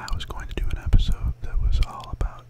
I was going to do an episode that was all about